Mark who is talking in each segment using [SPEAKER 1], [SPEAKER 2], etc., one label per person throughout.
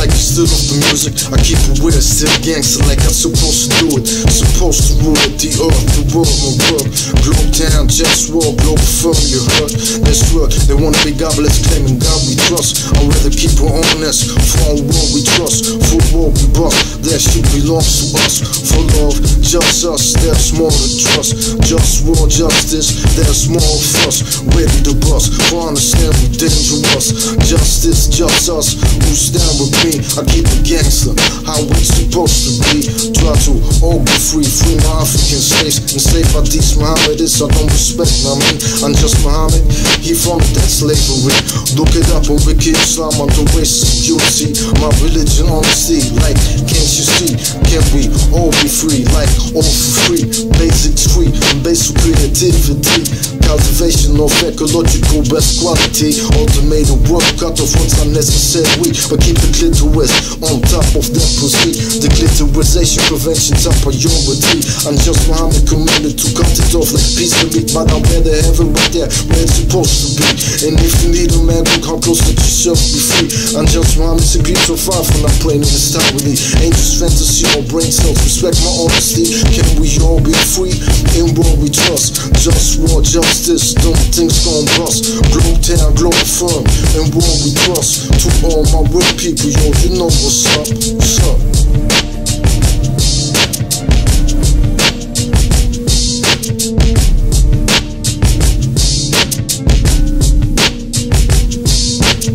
[SPEAKER 1] I through the music. I keep it with a still gangster like I'm supposed to do it. Supposed to rule it, the earth, the world, my world. Globe town, JustWar, globe firm, you heard. That's right, they wanna be godless, claiming God we trust. I'd rather keep it honest, for our world we trust. For war we bust, that shit belongs to us. For love, just us, there's more to trust. Just war, justice, there's more of us. Ready to bust, for understand we dangerous. Justice, just us, who stand with me. I keep it gangster, how we supposed to be. Try to all be free, free my African slaves. and Enslaved by these Mohammedists, I don't respect, I mean. I'm just Muhammad, he from that slavery. Look it up on Wiki Islam on the way see My religion on the sea. like, can't you see? Can we all be free, like, all for free? Basics free, basic creativity. Cultivation of ecological best quality. Automated work, cut off what's unnecessary. But keep the clitoris on top of that pussy. The clitorisation prevention top priority. I'm just Muhammad commanded to cut it off like piece of meat. But I'm where the heaven right there, where it's supposed to be. And if you need a man, look how close that yourself be free. I'm just Muhammad, secret so far from not playing in this time with me. Ain't just fantasy or brain cells. Respect my honesty. Can we all be free in what we trust? Just war, justice, don't things gon' bust. Globe town, globe firm, and what we trust. To all my real people, yo, you know what's up. What's up?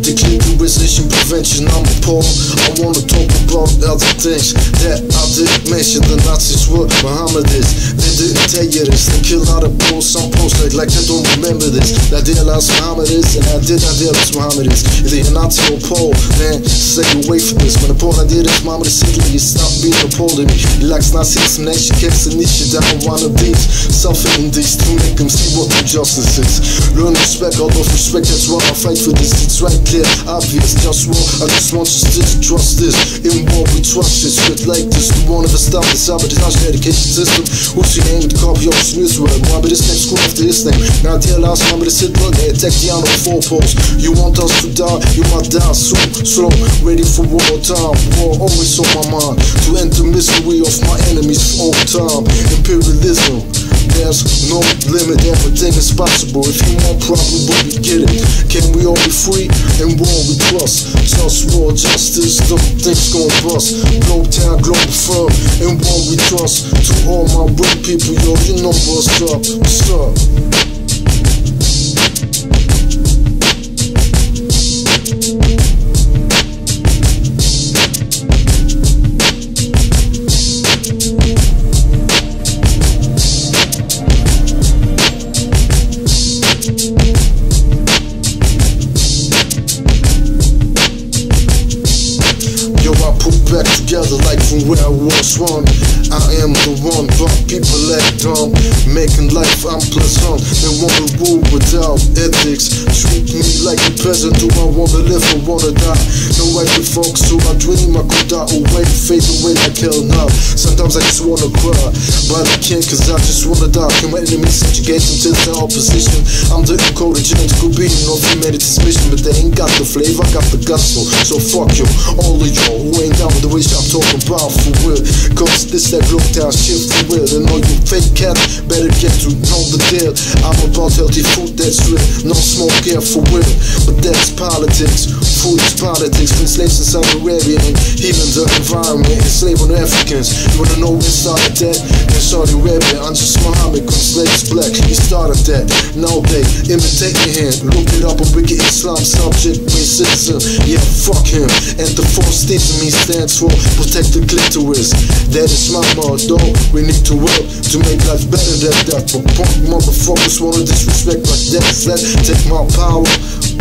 [SPEAKER 1] The clitorisation prevention, I'm appalled. I wanna talk about other things that I didn't mention. The Nazis were Mohammedists. They didn't tell you this. They kill out of posts, some posts like, they don't remember this. That they lost Mohammedists, and I did not deal with Mohammedists. If they're Nazi or Pole, man, stay away from this. When the Pole I did is you stop being a Pole to me. Likes Nazis, and she keeps an issue down one of these. Suffering these to make them see what the justice is. Learn respect, all of respect, that's why I fight for this. It's right clear, obvious, just war. I just want you to trust this. In war, we trust this. Shit like this, we won't ever stop this. Sabotage education system. Who's your name? The copy of this word. Mohammed is next, screw after this thing. Now, dear last Mohammed is Hitler. They attack the on four posts. You want us to die, you might die soon. Slow, ready for war time. War always on my mind. To end the misery of my enemies all time. Imperialism. There's no limit, everything is possible. If you want problem, we get it. Can we all be free and war we trust? Just war, justice, don't things gon' bust. Globe town, globe firm, and war we trust. To all my real people, yo, you know what's up, what's up? Like from where I was one. I am the one, but people act dumb. Making life I'm pleasant. They wanna rule without ethics. Treat me like a peasant. Do I wanna live or wanna die? No way to focus, so I dream I could die away, fade away like hell now. Sometimes I just wanna cry, but I can't cause I just wanna die. Can my enemies subjugate them to the opposition? I'm the encoded genetic being of humanity's mission, but they ain't got the flavor, I got the gusto. So fuck you, all of y'all who ain't down with the wish I'm talking about for real. Cause this that globe down shit for real. And all you fake cats better get to know the deal. I'm about healthy food that's real, no smoke here for real. But that's politics, food is politics. Been slaves in Saudi Arabia and healing the environment, enslaving Africans. You wanna know who started that? In Saudi Arabia, I'm just Muhammad, slaves black. He started that. Now they imitate me here. Look it up on Wiki Islam subject, racism. Yeah, fuck him. And the force teaching me stands for protect the clitoris. That is my motto. We need to work to make life better than that. But punk motherfuckers wanna disrespect like that. Let take my power.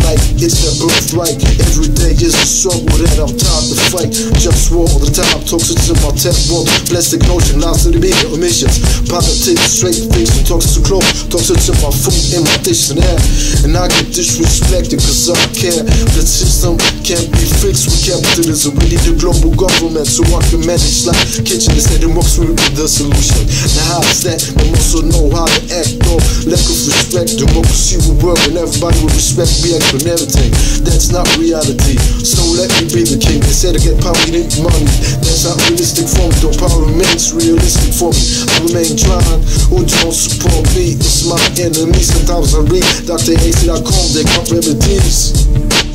[SPEAKER 1] Like it's their birthright. Every day is a struggle that I'm taught to fight. Just war all the time, toxic to my tech world. Plastic notion, lots of the bigger emissions. Politics, straight fiction, toxic to clothes, toxic to my food and my dictionary. And air. And I get disrespected cause I care. The system can't be fixed with capitalism. We need a global government so I can manage like kitchen instead of works with the solution. That? They also know how to act though. Lack of respect, democracy will work and everybody will respect me and everything. That's not reality. So let me be the king. They said to get power, you need money. That's not realistic for me. Though power remains realistic for me. I remain trying. Who don't support me? It's my enemy. Sometimes I read Dr. AC.com. They got remedies.